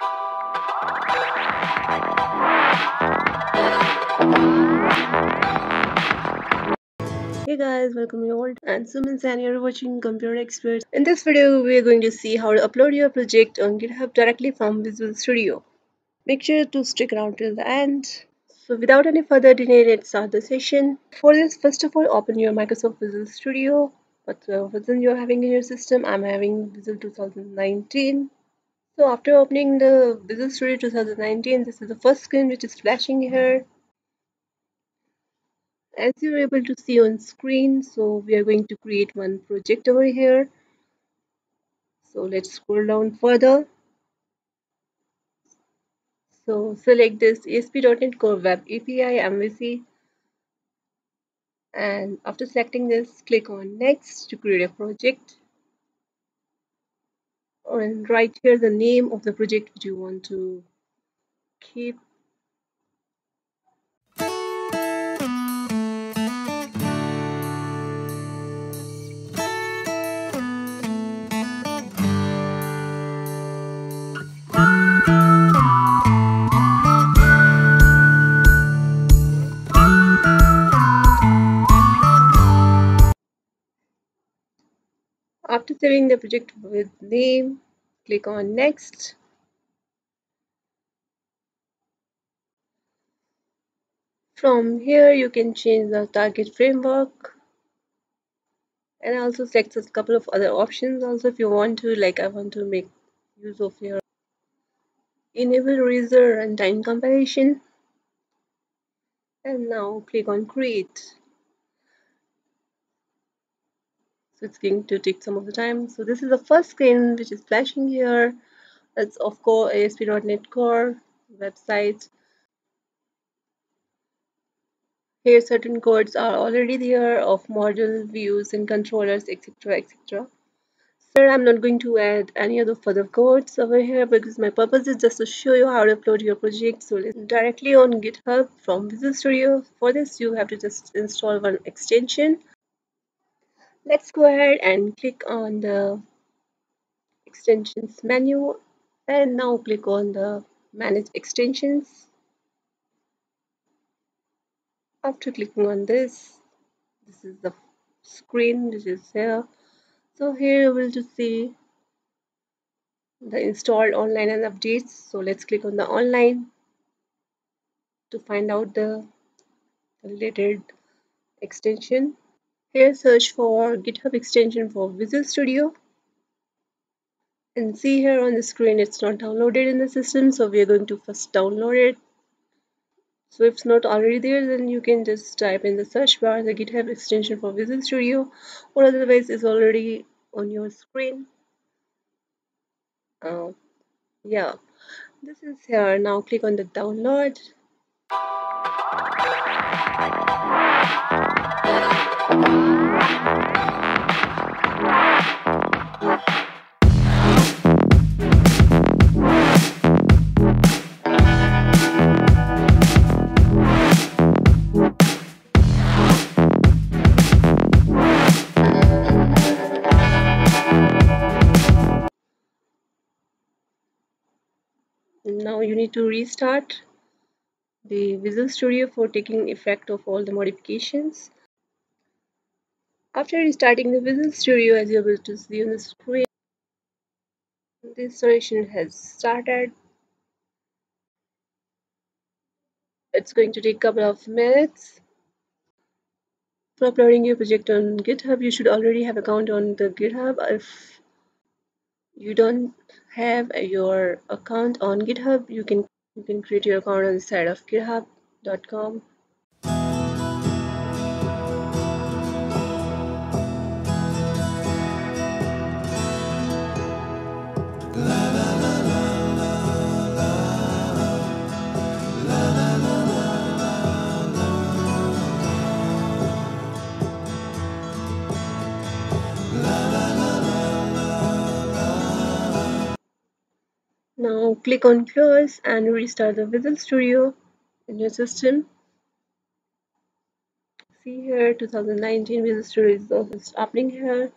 Hey guys, welcome you all and Suman and you're watching Computer Experts. In this video, we are going to see how to upload your project on GitHub directly from Visual Studio. Make sure to stick around till the end. So without any further delay, let's start the session. For this, first of all, open your Microsoft Visual Studio. What version you're having in your system? I'm having Visual 2019. So after opening the Visual Studio 2019, this is the first screen which is flashing here. As you're able to see on screen so we are going to create one project over here. So let's scroll down further. So select this ASP.NET Core Web API MVC and after selecting this click on next to create a project and write here the name of the project which you want to keep After saving the project with name, click on next. From here, you can change the target framework and also select a couple of other options. Also if you want to like I want to make use of your enable razor time compilation and now click on create so it's going to take some of the time. So this is the first screen which is flashing here. It's of course ASP.NET Core website. Here certain codes are already there of model views and controllers etc etc sir i'm not going to add any other further codes over here because my purpose is just to show you how to upload your project. So directly on github from visual studio. For this you have to just install one extension let's go ahead and click on the extensions menu. And now click on the manage extensions. After clicking on this this is the screen which is here. So here you will just see the installed online and updates. So let's click on the online to find out the related extension here search for github extension for visual studio. And see here on the screen it's not downloaded in the system so we are going to first download it. So if it's not already there then you can just type in the search bar the github extension for visual studio or otherwise it's already on your screen. Uh, yeah. This is here. Now click on the download now you need to restart the Visual Studio for taking effect of all the modifications. After restarting the Visual Studio, as you're able to see on the screen, the installation has started. It's going to take a couple of minutes. For uploading your project on GitHub, you should already have account on the GitHub. If you don't have your account on github you can you can create your account on the side of github.com click on close and restart the Visual Studio in your system. See here 2019 Visual Studio is opening here.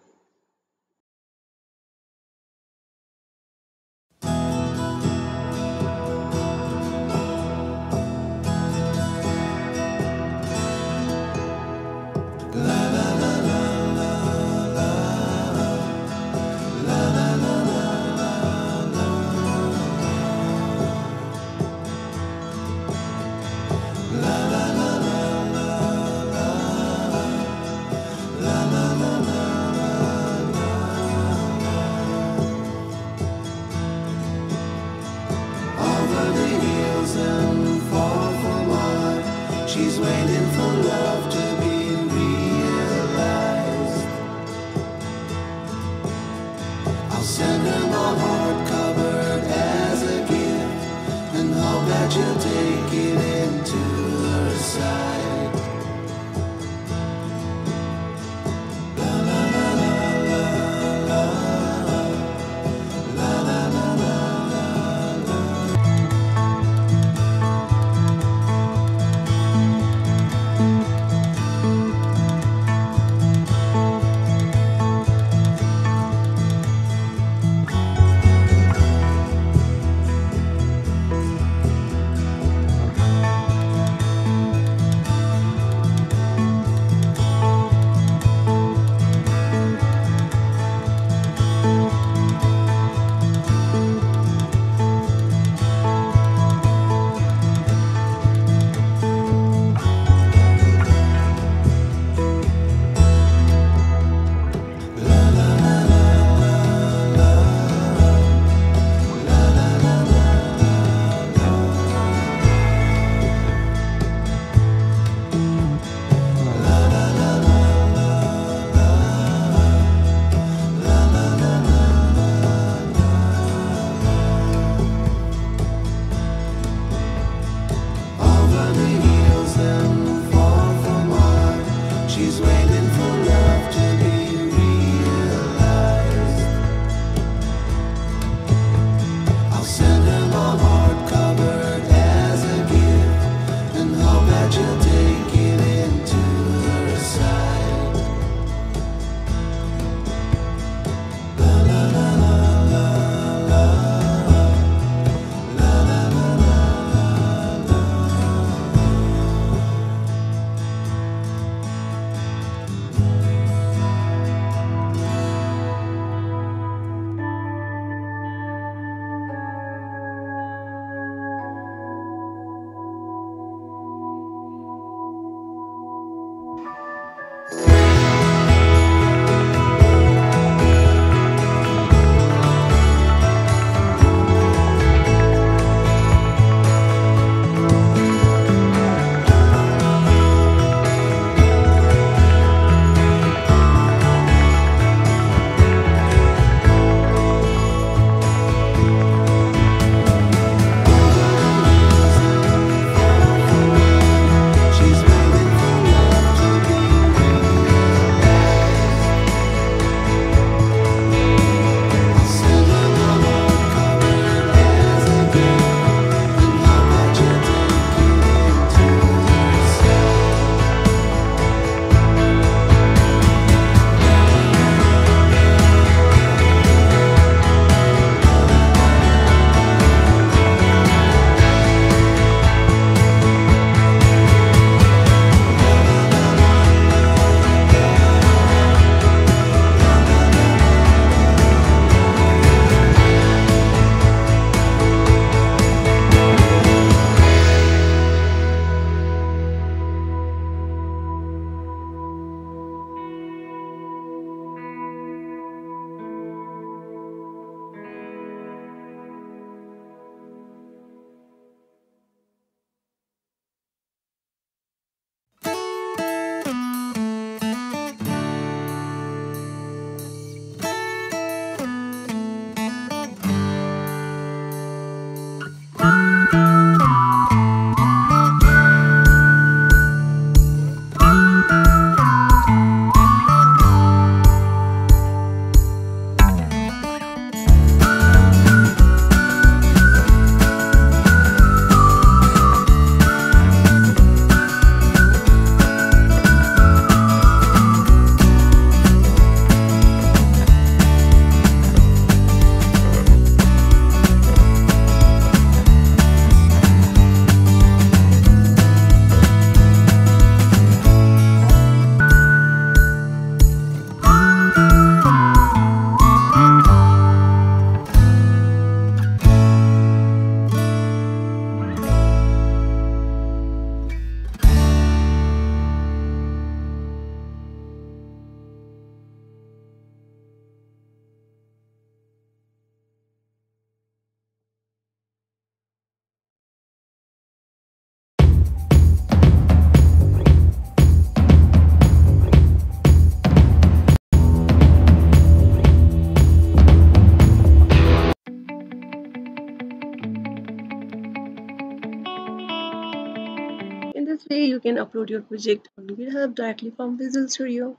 Way you can upload your project on GitHub directly from Visual Studio.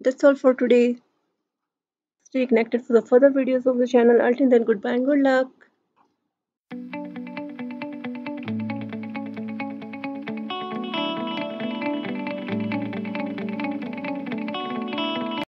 That's all for today. Stay connected for the further videos of the channel. Until then, goodbye and good luck.